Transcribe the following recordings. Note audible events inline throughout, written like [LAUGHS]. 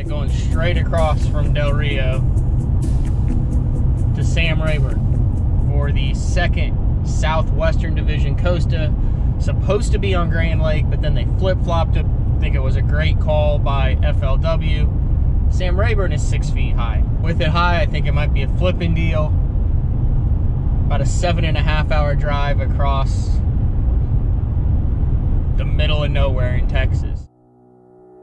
like going straight across from Del Rio to Sam Rayburn for the second Southwestern Division Costa. Supposed to be on Grand Lake, but then they flip-flopped it. I think it was a great call by FLW. Sam Rayburn is six feet high. With it high, I think it might be a flipping deal. About a seven and a half hour drive across the middle of nowhere in Texas.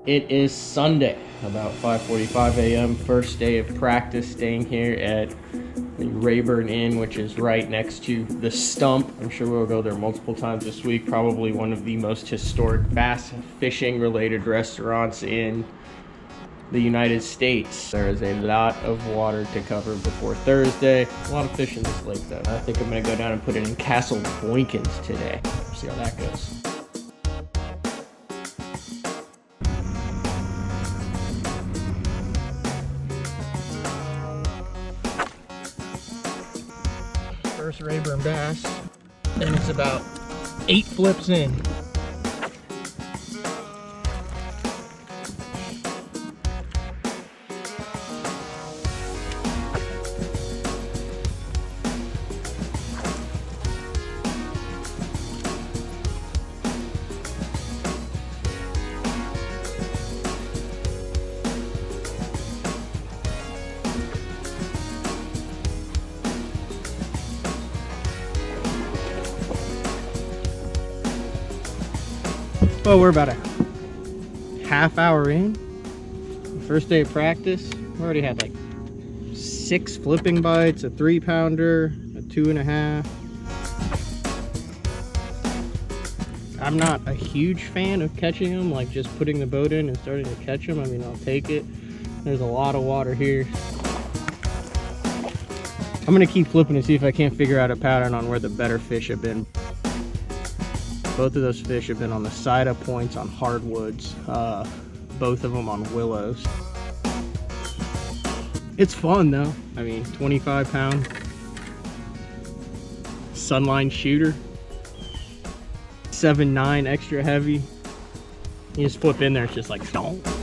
It is Sunday, about 5:45 a.m. First day of practice, staying here at the Rayburn Inn, which is right next to the Stump. I'm sure we'll go there multiple times this week. Probably one of the most historic bass fishing related restaurants in the United States. There is a lot of water to cover before Thursday. A lot of fish in this lake though. I think I'm gonna go down and put it in Castle Boykins today. See how that goes. First Rayburn bass, and it's about eight flips in. We're about a half hour in. First day of practice. We already had like six flipping bites, a three pounder, a two and a half. I'm not a huge fan of catching them, like just putting the boat in and starting to catch them. I mean, I'll take it. There's a lot of water here. I'm gonna keep flipping to see if I can't figure out a pattern on where the better fish have been. Both of those fish have been on the side of points on hardwoods, uh, both of them on willows. It's fun though. I mean, 25 pound sunline shooter, seven nine extra heavy. You just flip in there, it's just like stonk.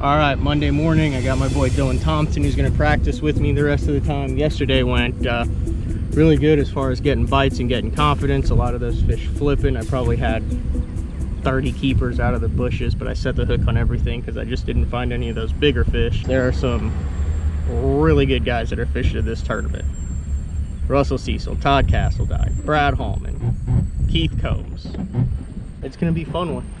All right, Monday morning, I got my boy Dylan Thompson who's gonna practice with me the rest of the time. Yesterday went uh, really good as far as getting bites and getting confidence. A lot of those fish flipping. I probably had 30 keepers out of the bushes, but I set the hook on everything because I just didn't find any of those bigger fish. There are some really good guys that are fishing at this tournament. Russell Cecil, Todd Castledine, Brad Hallman, Keith Combs. It's gonna be fun one.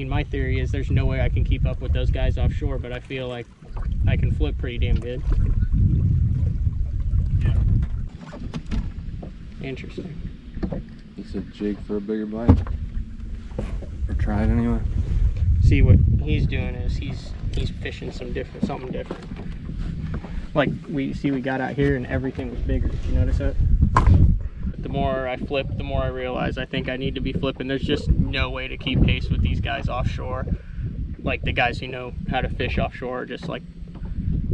Mean, my theory is there's no way I can keep up with those guys offshore, but I feel like I can flip pretty damn good. Interesting. It's a jig for a bigger bite. Or try it anyway. See what he's doing is he's he's fishing some different something different. Like we see we got out here and everything was bigger. Did you notice that? The more I flip, the more I realize I think I need to be flipping. There's just no way to keep pace with these guys offshore. Like the guys who know how to fish offshore just like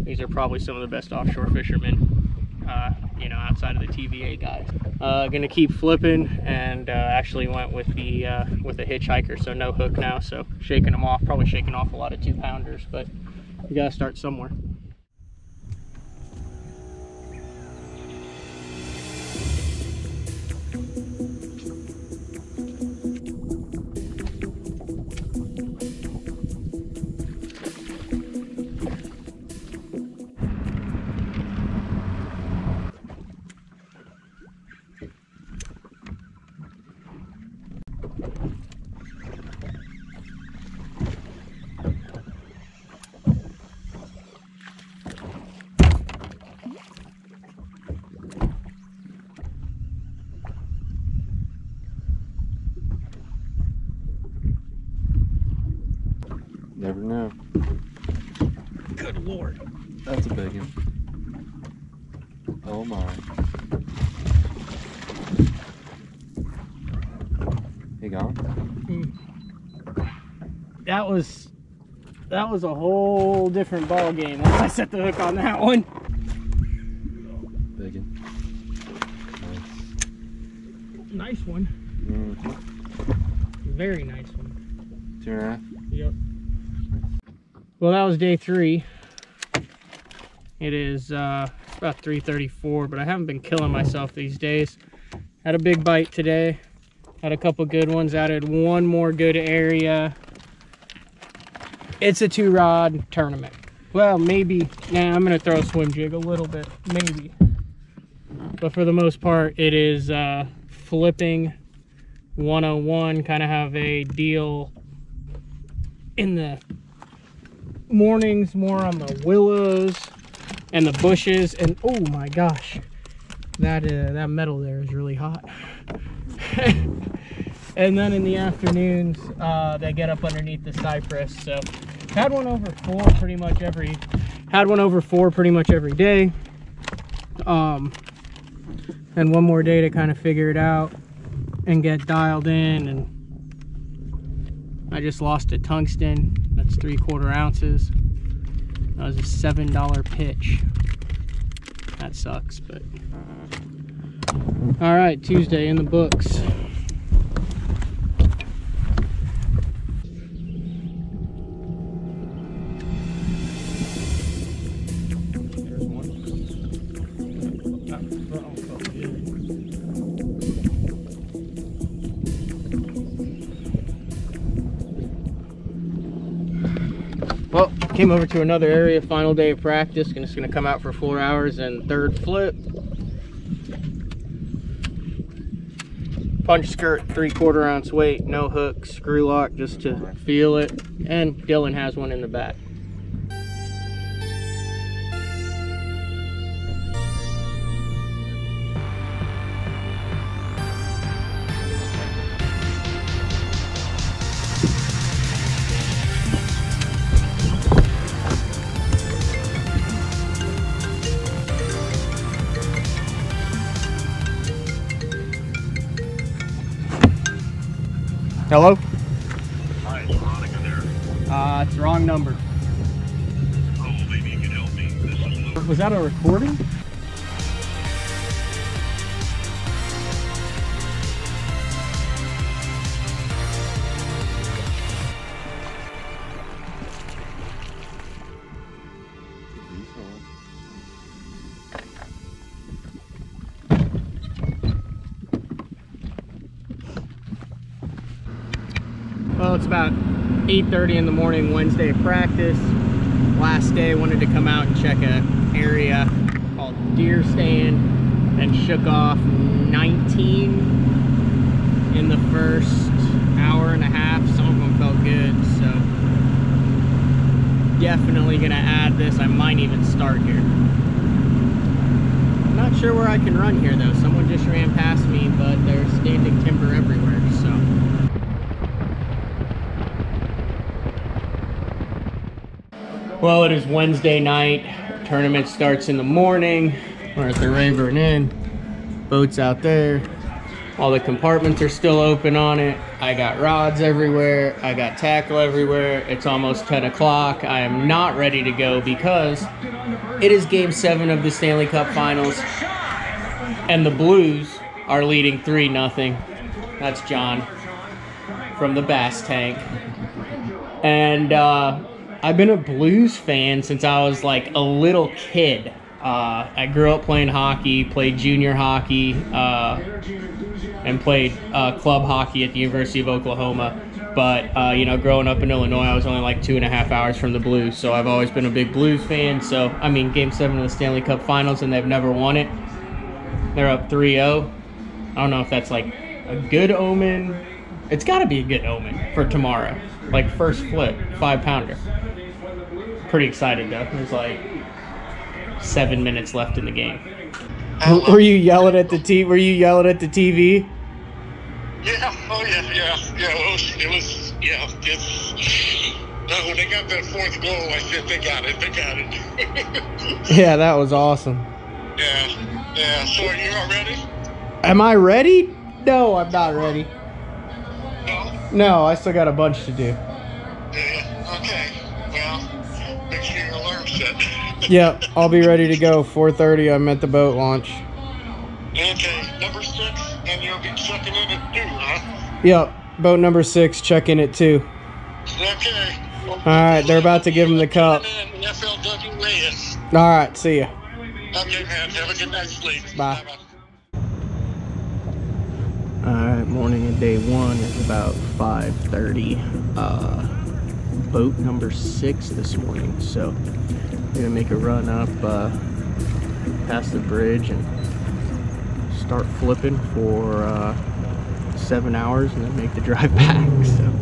These are probably some of the best offshore fishermen, uh, you know, outside of the TVA guys. Uh, gonna keep flipping and uh, actually went with the uh, with a hitchhiker, so no hook now. So shaking them off, probably shaking off a lot of two pounders, but you gotta start somewhere. He gone? That was that was a whole different ball game once I set the hook on that one. One. Nice one. Nice. Mhm. Very nice one. Two and a half. Yep. Well, that was day three. It is uh, about 3:34, but I haven't been killing myself these days. Had a big bite today. Had a couple good ones. Added one more good area. It's a two rod tournament. Well, maybe. Nah, I'm gonna throw a swim jig a little bit, maybe. But for the most part, it is uh, flipping 101. Kind of have a deal in the mornings more on the willows and the bushes and oh my gosh that uh, that metal there is really hot [LAUGHS] and then in the afternoons uh, they get up underneath the cypress so had one over four pretty much every had one over four pretty much every day um and one more day to kind of figure it out and get dialed in and I just lost a tungsten. That's three quarter ounces. That was a seven dollar pitch. That sucks, but all right, Tuesday in the books. Came over to another area, final day of practice, and it's gonna come out for four hours and third flip. Punch skirt, three quarter ounce weight, no hook, screw lock just to feel it. And Dylan has one in the back. Hello? Hi, it's Veronica there. Uh, it's the wrong number. Oh, maybe you can help me. This is. Was that a recording? 8.30 in the morning Wednesday practice. Last day, wanted to come out and check a area called Deer Stand and shook off 19 in the first hour and a half. Some of them felt good, so definitely gonna add this. I might even start here. I'm not sure where I can run here though. Someone just ran past me, but there's standing timber everywhere, so. Well, it is Wednesday night. Tournament starts in the morning. We're at the Rayburn Inn. Boats out there. All the compartments are still open on it. I got rods everywhere. I got tackle everywhere. It's almost 10 o'clock. I am not ready to go because it is game seven of the Stanley Cup Finals. And the Blues are leading 3 0. That's John from the Bass Tank. And uh, I've been a Blues fan since I was like a little kid. Uh, I grew up playing hockey, played junior hockey, uh, and played uh, club hockey at the University of Oklahoma. But uh, you know, growing up in Illinois, I was only like two and a half hours from the Blues, so I've always been a big Blues fan. So I mean, Game Seven of the Stanley Cup Finals, and they've never won it. They're up 3-0. I don't know if that's like a good omen. It's got to be a good omen for tomorrow. Like first flip, five pounder. Pretty excited though. There's like seven minutes left in the game. Were you yelling at the t? Were you yelling at the TV? Yeah, oh yeah, yeah, yeah. It was, it was yeah. It's no, when they got that fourth goal, I said they got it, they got it. [LAUGHS] Yeah, that was awesome. yeah, yeah. So are you all ready? Am I ready? No, I'm not ready. No. No, I still got a bunch to do. Yeah. Okay. Yep, I'll be ready to go. 4:30. I'm at the boat launch. Okay, number six, and you'll be checking in at two, huh? Yep, boat number six. Check in at two. Okay. All right, they're about to give him the cup. All right, see ya. Okay, man. Have a good night's sleep. Bye. Bye-bye. All right, morning of day one is about 5:30. Uh, boat number six this morning, so we're gonna make a run up uh, past the bridge and start flipping for uh, seven hours, and then make the [LAUGHS] drive back. So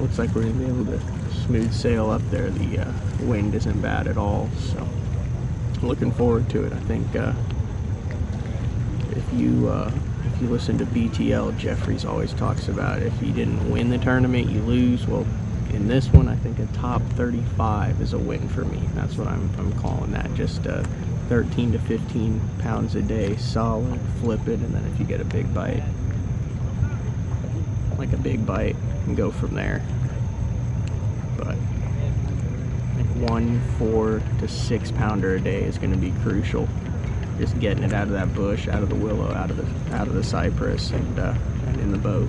looks like we're gonna be able to smooth sail up there. The uh, wind isn't bad at all, so looking forward to it. I think. Uh, if you uh, if you listen to BTL, Jeffries always talks about if you didn't win the tournament, you lose. Well, in this one, I think a top 35 is a win for me. That's what I'm I'm calling that. Just uh, 13 to 15 pounds a day, solid, flip it, and then if you get a big bite, like a big bite, and go from there. But like one, four to six pounder a day is going to be crucial just getting it out of that bush, out of the willow, out of the out of the cypress, and uh, and in the boat.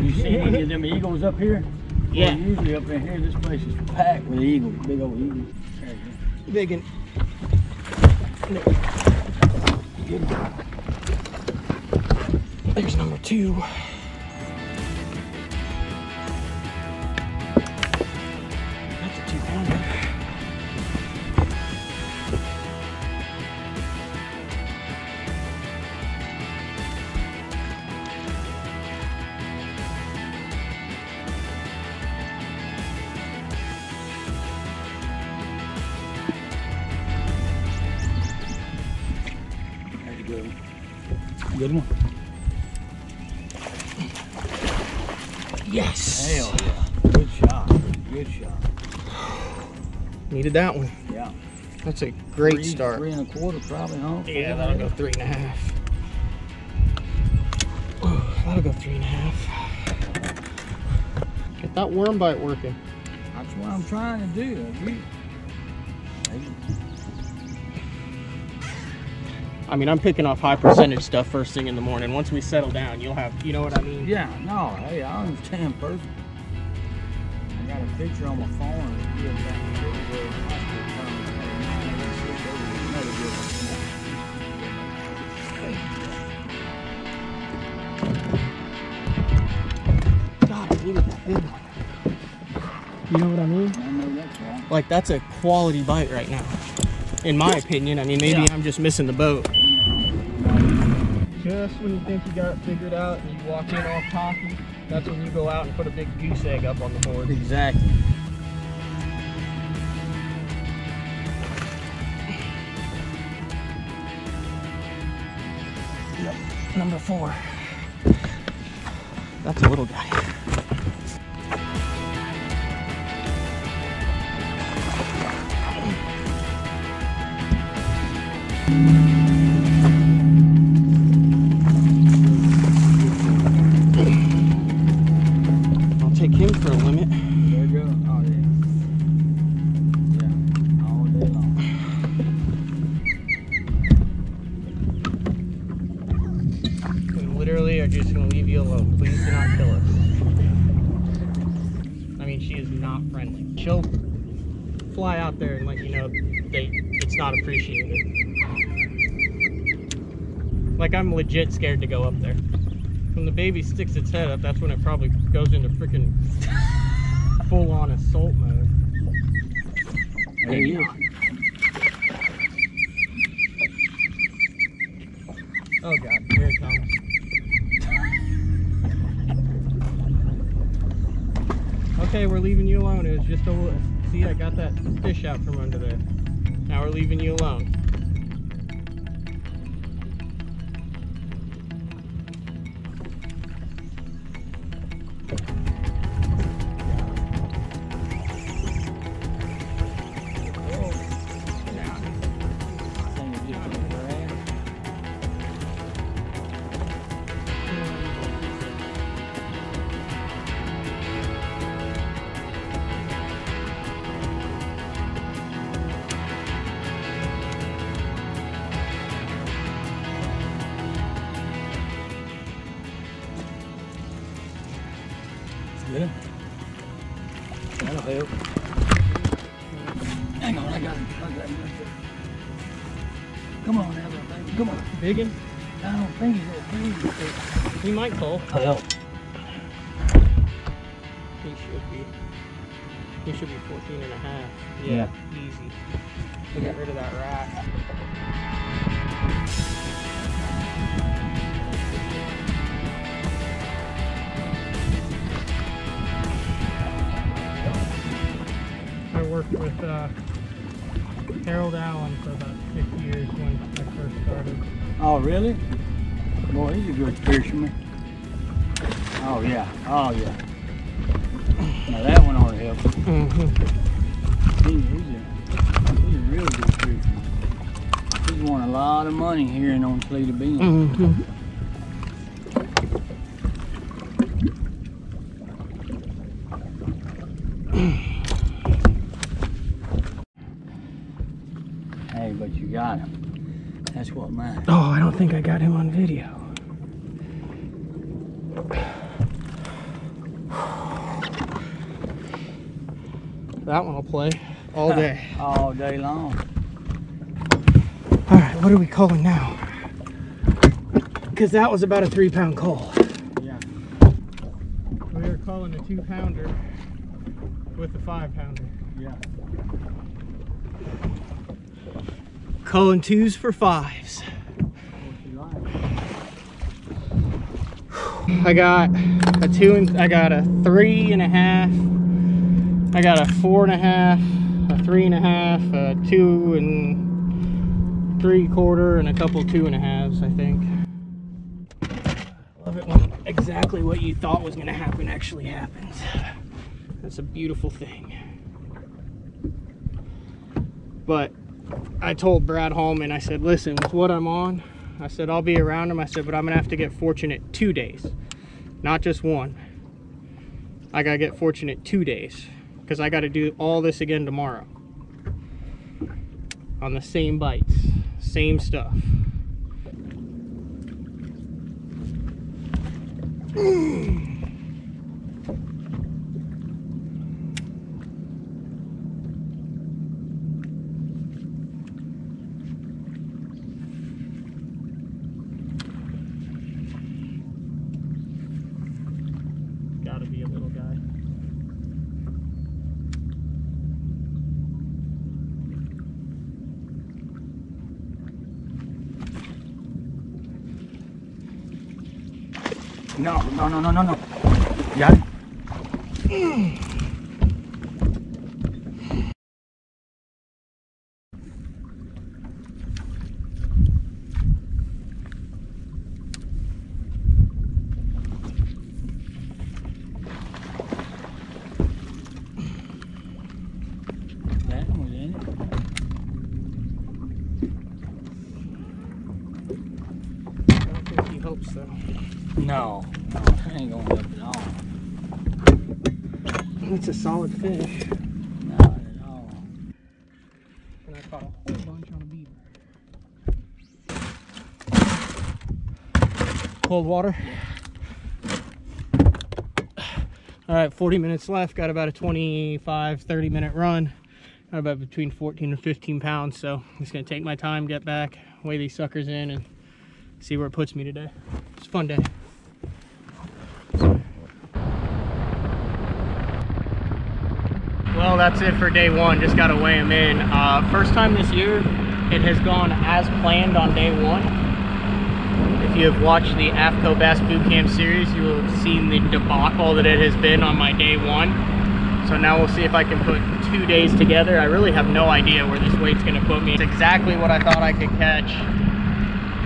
You see any of them eagles up here? Yeah. Well, usually up in here, this place is packed with eagles, big old eagles. There Big and there's number two. That's a great Three- start. Three and a quarter probably, huh? Yeah, that'll go three and a half. [SIGHS] Ooh, That'll go three and a half. Get that worm bite working. That's what I'm trying to do. I mean, I'm picking off high percentage stuff first thing in the morning. Once we settle down, you'll have, you know what I mean? Yeah, no, hey, I understand person. I got a picture on my phone Look at that big one. You know what I mean? I know that's right. Like that's a quality bite right now. In my opinion. I mean maybe Yeah. I'm just missing the boat. Just when you think you got it figured out and you walk in all cocky, that's when you go out and put a big goose egg up on the board. Exactly. Yep, number four. That's a little guy. Fly out there and let you know they it's not appreciated. Like I'm legit scared to go up there. When the baby sticks its head up, that's when it probably goes into freaking [LAUGHS] full-on assault mode. There he is. Oh god, here it comes. [LAUGHS] Okay, we're leaving you alone. It was just a little. See, I got that fish out from under there. Now we're leaving you alone. Come on, Ella. Come on. Biggin? I don't think he's that big. He might pull. Help. He should be. He should be 14 and a half. Yeah. Easy. To get rid of that rat. I worked with uh, Harold Allen for about six years when I first started. Oh, really? Boy, he's a good fisherman. Oh, yeah. Oh, yeah. Now that one ought to help. Mm-hmm. He, he's, a, he's a real good fisherman. He's won a lot of money here in on Bend. Mm-hmm. Hey, but you got him. That's what matters. Oh, I don't think I got him on video. That one will play all day. [LAUGHS] All day long. All right, what are we calling now? Because that was about a three pound call. Yeah. We are calling a two pounder with a five pounder. Yeah. Calling twos for fives. What you like? I got a two and I got a three and a half. I got a four and a half, a three and a half, a two and three quarter, and a couple two and a halves, I think. Love it when exactly what you thought was gonna happen actually happens. That's a beautiful thing. But I told Brad Hallman, I said, listen, with what I'm on, I said, I'll be around him. I said, but I'm going to have to get fortunate two days, not just one. I got to get fortunate two days because I got to do all this again tomorrow on the same bites, same stuff. Gotta [CLEARS THROAT] No, no, no, no, no, no. Got a solid fish. Not at all. And I caught a whole bunch on a beaver. Cold water. All right, 40 minutes left. Got about a 25, 30 minute run. Got about between 14 and 15 pounds. So I'm just gonna take my time, get back, weigh these suckers in, and see where it puts me today. It's a fun day. Well, that's it for day one. Just got to weigh them in. Uh, first time this year, it has gone as planned on day one. If you have watched the AFTCO Bass Boot Camp series, you will have seen the debacle that it has been on my day one. So now we'll see if I can put two days together. I really have no idea where this weight's going to put me. It's exactly what I thought I could catch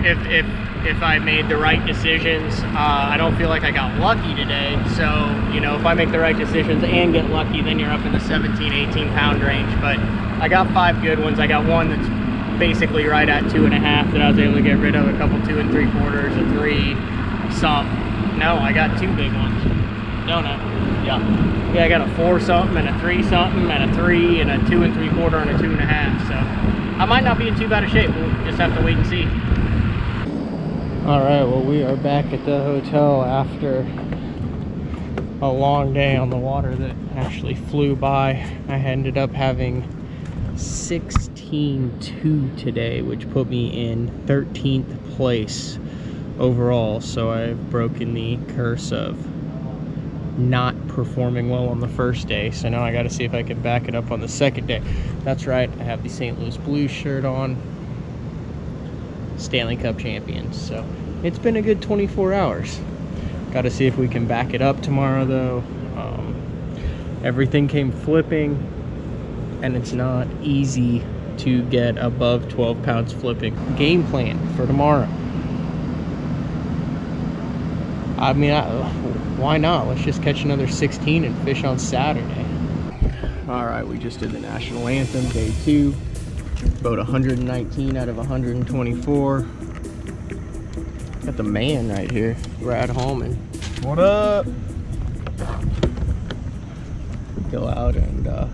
if if if I made the right decisions. Uh, I don't feel like I got lucky today. So you know, if I make the right decisions and get lucky, then you're up in the 17, 18 pound range. But I got five good ones. I got one that's basically right at two and a half that I was able to get rid of. A couple two and three quarters, a three, some. No, I got two big ones. Don't I? Yeah. Yeah, I got a four something and a three something and a three and a two and three quarter and a two and a half. So I might not be in too bad a shape. We'll just have to wait and see. All right, well, we are back at the hotel after a long day on the water that actually flew by. I ended up having 16.2 today, which put me in 13th place overall. So I've broken the curse of not performing well on the first day. So now I got to see if I can back it up on the second day. That's right, I have the St. Louis Blues shirt on. Stanley Cup champions. So it's been a good 24 hours. Got to see if we can back it up tomorrow, though. Um, everything came flipping, and it's not easy to get above 12 pounds flipping. Game plan for tomorrow. I mean, I, why not? Let's just catch another 16 and fish on Saturday. All right, we just did the national anthem, day two. About 119 out of 124. Got the man right here, Brad Hallman. What up? Go out and uh,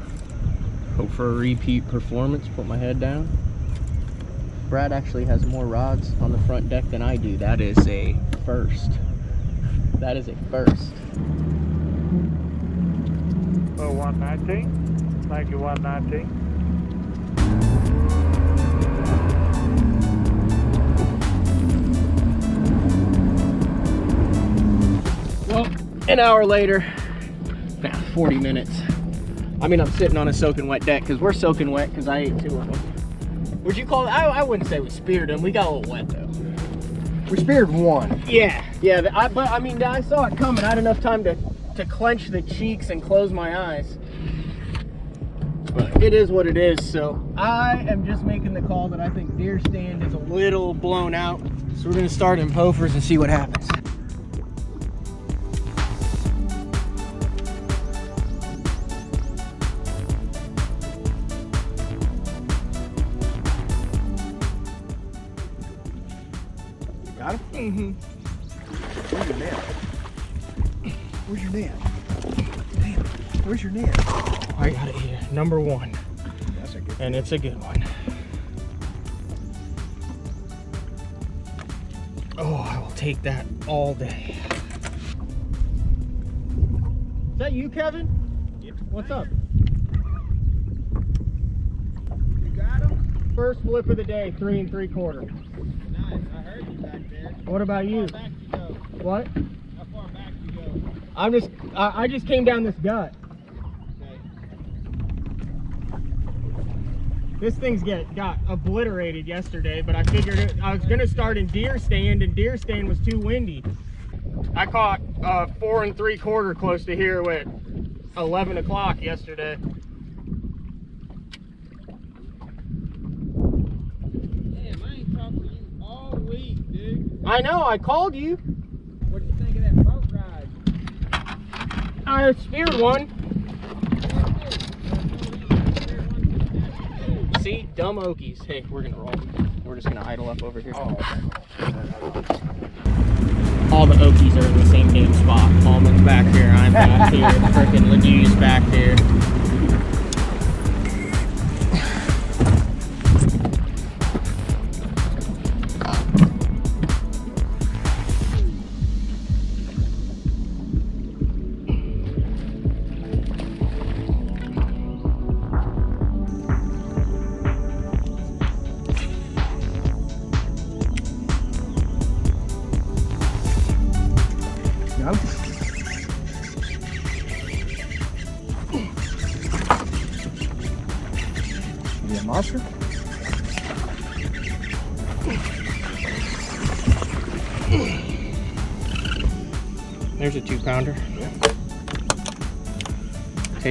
hope for a repeat performance. Put my head down. Brad actually has more rods on the front deck than I do. That is a first. That is a first. Oh, 119. Thank you, 119. Well, an hour later, nah, 40 minutes. I mean, I'm sitting on a soaking wet deck because we're soaking wet because I ate two of them. Would you call it? I, I wouldn't say we speared them. We got a little wet though. We speared one. Yeah, yeah. I, but I mean, I saw it coming. I had enough time to to clench the cheeks and close my eyes. It is what it is. So I am just making the call that I think deer stand is a little blown out. So we're gonna start in Pofers and see what happens. Number one. That's a good And it's a good one. Oh, I will take that all day. Is that you, Kevin? Yep. What's up? You got him? First flip of the day, three and three quarter. Nice. I heard you back there. What about you? Far back you go? What? How far back you go? I'm just, I, I just came down this gut. This thing's get got obliterated yesterday, but I figured it, I was gonna start in deer stand, and deer stand was too windy. I caught uh, four and three quarter close to here at 11 o'clock yesterday. Damn, I ain't talked to you all week, dude. I know, I called you. What'd you think of that boat ride? I speared one. See, dumb Okies. Hey, we're gonna roll. We're just gonna idle up over here. Oh, All the Okies are in the same damn spot. Almond's back here, I'm back here, [LAUGHS] frickin' LeHew's back here.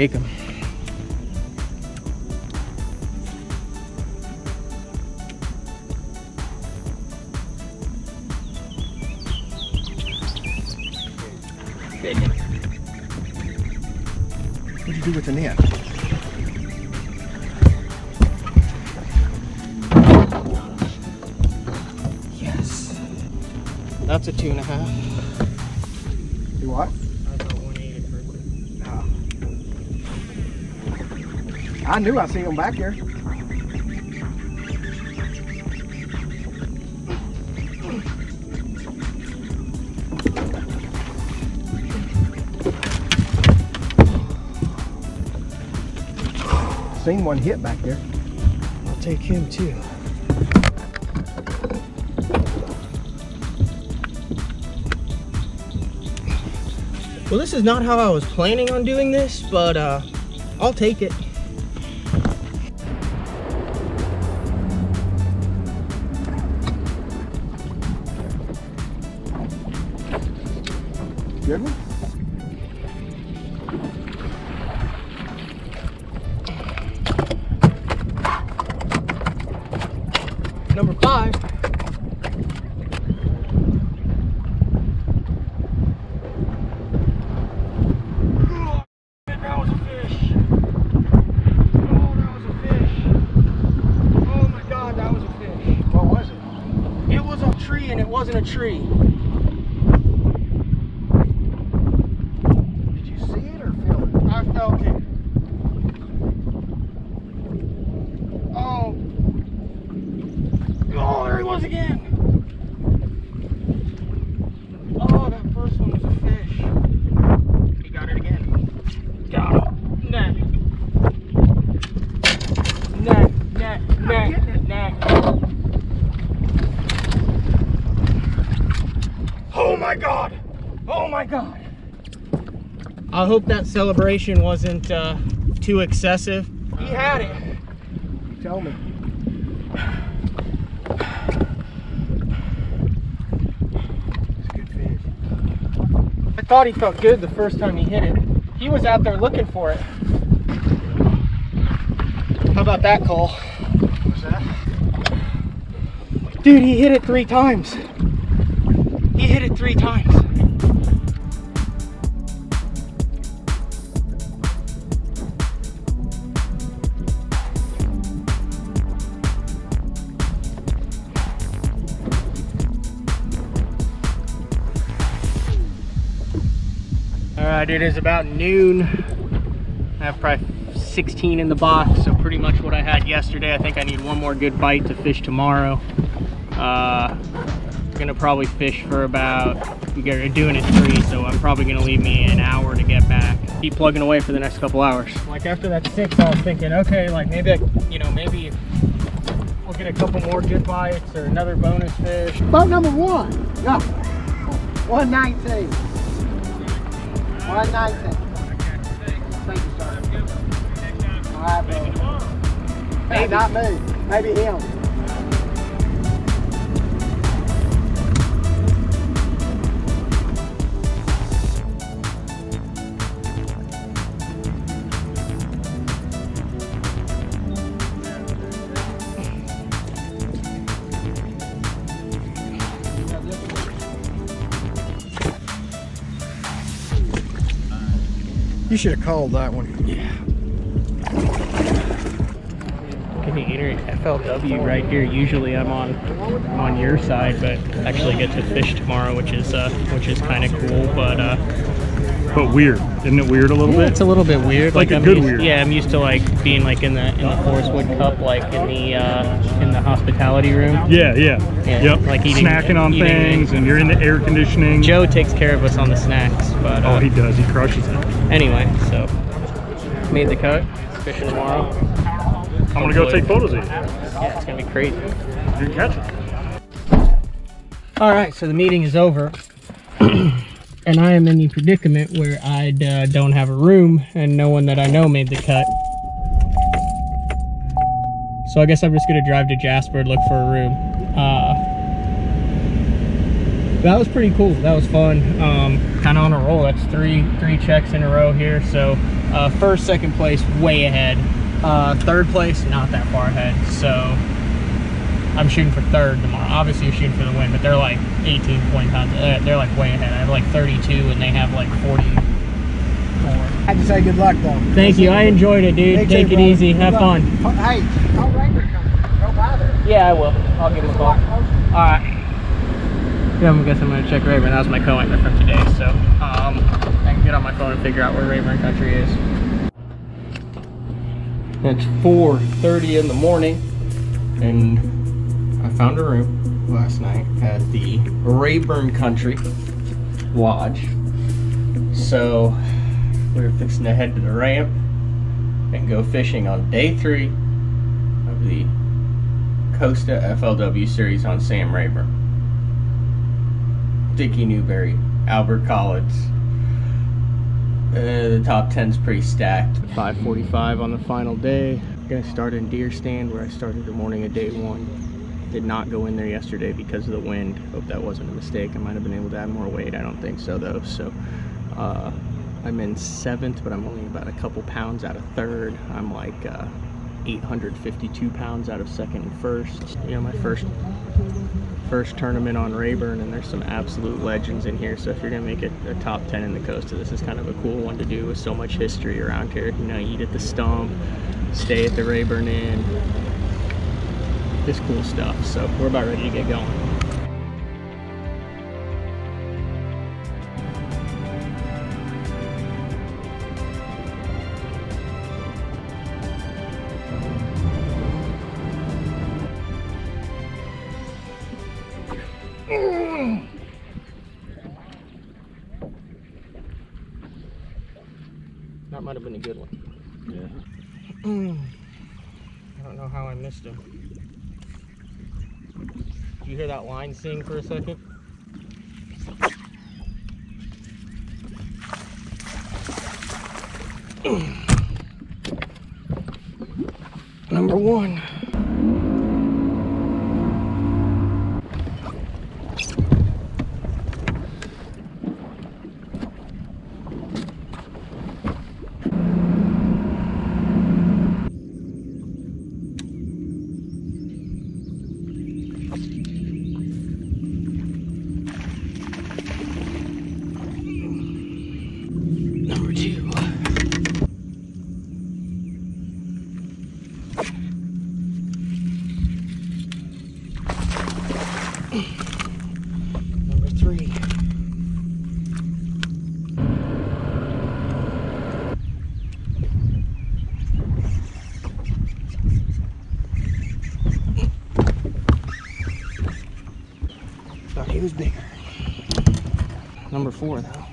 Take him. What'd you do with the net? Yes. That's a two and a half. You what? I knew I see them back here. Seen one hit back there. I'll take him too. Well, this is not how I was planning on doing this, but uh, I'll take it. My god. I hope that celebration wasn't uh, too excessive. He had it. Tell me. It's a good fish. I thought he felt good the first time he hit it. He was out there looking for it. How about that call? What's that? Dude, he hit it three times. He hit it three times. All right, it is about noon. I have probably 16 in the box, so pretty much what I had yesterday. I think I need one more good bite to fish tomorrow. Uh, gonna probably fish for about, we're doing it three, so I'm probably gonna leave me an hour to get back. Keep plugging away for the next couple hours. Like after that six, I was thinking, okay, like maybe, I, you know, maybe we'll get a couple more good bites or another bonus fish. Boat number one. Go. 119. 119. Thank you, sir. All right, bro. Hey, not me. Maybe him. Should have called that one. Container FLW right here. Usually I'm on on your side, but actually get to fish tomorrow, which is uh, which is kind of cool. But uh, But weird. Isn't it weird a little yeah, bit? it's a little bit weird. Like a I'm good used, weird. Yeah, I'm used to like being like in the in the Forrest Wood Cup, like in the uh, in the hospitality room. Yeah, yeah. Yeah, yep. like eating- Snacking on eating- things, and you're in the air conditioning. Joe takes care of us on the snacks, but uh, Oh, he does. He crushes it. anyway, so made the cut. Fishing tomorrow. I'm gonna go take photos of you. Yeah, it's gonna be crazy. You can catch it. All right, so the meeting is over, [CLEARS THROAT] and I am in the predicament where I uh, don't have a room, and no one that I know made the cut. So I guess I'm just gonna drive to Jasper and look for a room. Uh, that was pretty cool. That was fun. Um, kind of on a roll. That's three three checks in a row here. So uh, first, second place, way ahead. Uh, third place, not that far ahead. So I'm shooting for third tomorrow. Obviously, you're shooting for the win, but they're like 18 point pounds. uh, They're like way ahead. I have like 32, and they have like 44. I had to say good luck though. Thank you. I enjoyed it, dude. Too, Take it easy. Good Have luck. fun. Hey, call Ranger Company. Go by there. Yeah, I will. I'll give him a call. All right. Yeah, I guess I'm gonna check Rayburn. That was my co-angler from today, so um, I can get on my phone and figure out where Rayburn Country is. It's 4:30 in the morning, and I found a room last night at the Rayburn Country Lodge. So we're fixing to head to the ramp and go fishing on day three of the Costa FLW series on Sam Rayburn. Dickie Newberry, Albert Collins. Uh, the top 10's pretty stacked. 5:45 on the final day. I'm Gonna start in Deer Stand where I started the morning of day one. Did not go in there yesterday because of the wind. Hope that wasn't a mistake. I might have been able to add more weight. I don't think so though. So uh, I'm in seventh, but I'm only about a couple pounds out of third. I'm like uh, 852 pounds out of second and first. You know, my first first tournament on Rayburn, and there's some absolute legends in here. So if you're gonna make it a top 10 in the Costa, this is kind of a cool one to do with so much history around here. You know, eat at the Stump, stay at the Rayburn Inn, just cool stuff. So we're about ready to get going. That might have been a good one. Yeah. Mm. I don't know how I missed him. Did you hear that line sing for a second? [CLEARS THROAT] Number one. Number two. Number three. Thought he was bigger. Number four, though.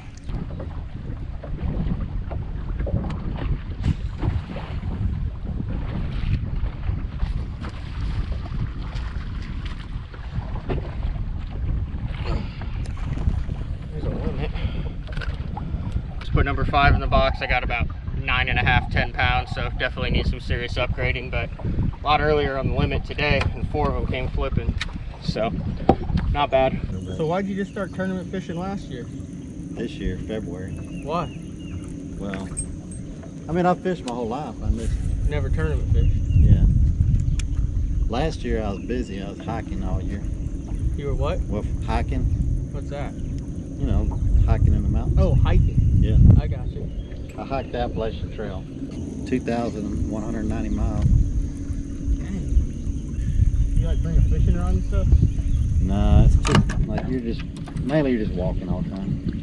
There's a limit. Just put number five in the box. I got about nine and a half, ten pounds, so definitely need some serious upgrading. But a lot earlier on the limit today, and four of them came flipping. So not bad. So why'd you just start tournament fishing last year? This year, February. Why? Well, I mean, I've fished my whole life. I missed, Never tournament fish. yeah. Last year I was busy. I was hiking all year. You were what? Well, hiking, What's that? you know, hiking in the mountains. Oh, hiking. Yeah. I got you. I hiked the Appalachian Trail, 2,190 miles. You like bring a fishing rod and stuff? Nah, it's just like you're just mainly you're just walking all the time.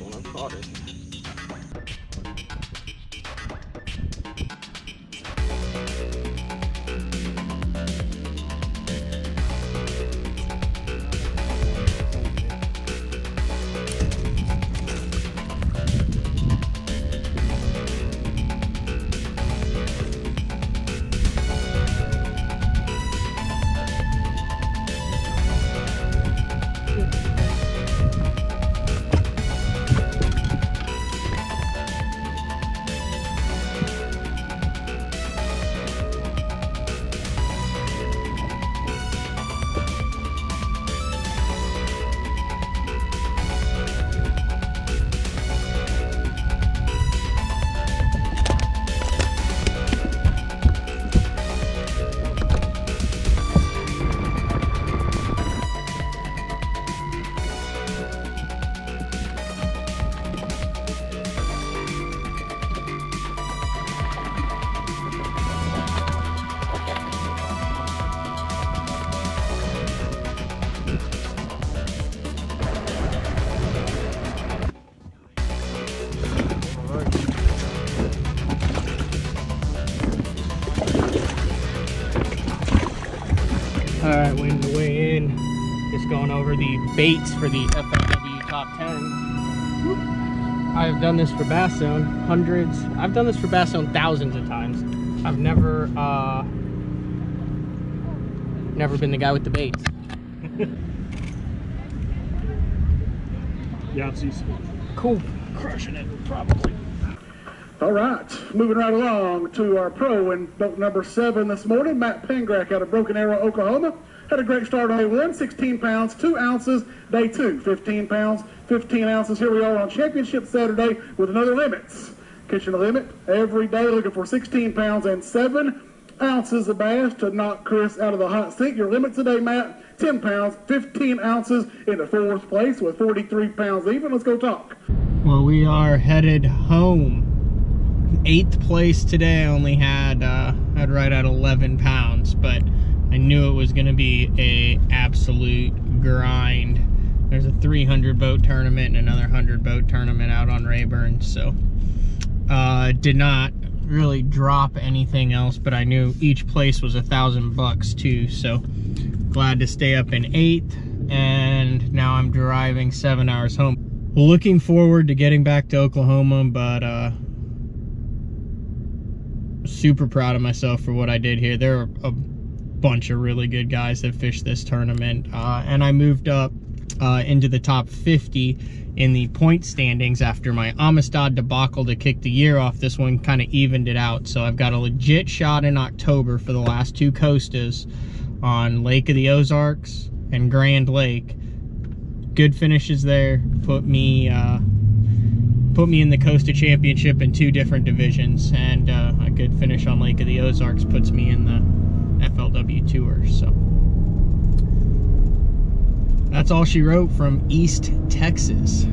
One I've caught it. Just going over the baits for the FLW Top 10. I've done this for bass zone hundreds. I've done this for bass zone thousands of times. I've never, uh, never been the guy with the baits. [LAUGHS] Yahtzees. Cool, crushing it probably. All right, moving right along to our pro in boat number seven this morning, Matt Pangrac out of Broken Arrow, Oklahoma. Had a great start on day one, 16 pounds, 2 ounces. Day two, 15 pounds, 15 ounces. Here we are on Championship Saturday with another limits. A limit every day, looking for 16 pounds and 7 ounces of bass to knock Chris out of the hot seat. Your limit today, Matt, 10 pounds, 15 ounces in the fourth place with 43 pounds even. Let's go talk. Well, we are headed home. Eighth place today. Only had uh, had right at 11 pounds, but I knew it was going to be a absolute grind. There's a 300 boat tournament and another 100 boat tournament out on Rayburn, so uh, did not really drop anything else, but I knew each place was a thousand bucks too. So glad to stay up in eighth, and now I'm driving seven hours home. Looking forward to getting back to Oklahoma, but uh, super proud of myself for what I did here. There are a bunch of really good guys that fished this tournament, uh, and I moved up uh, into the top 50 in the point standings after my Amistad debacle to kick the year off. This one kind of evened it out, so I've got a legit shot in October for the last two Costas on Lake of the Ozarks and Grand Lake. Good finishes there. Put me uh, put me in the Costa Championship in two different divisions, and uh, a good finish on Lake of the Ozarks puts me in the FLW Tour. So that's all she wrote from East Texas.